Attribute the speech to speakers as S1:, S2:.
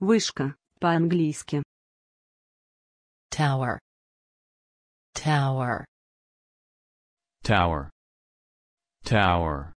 S1: Вышка, по-английски.
S2: Tower. Tower.
S3: Tower. Tower.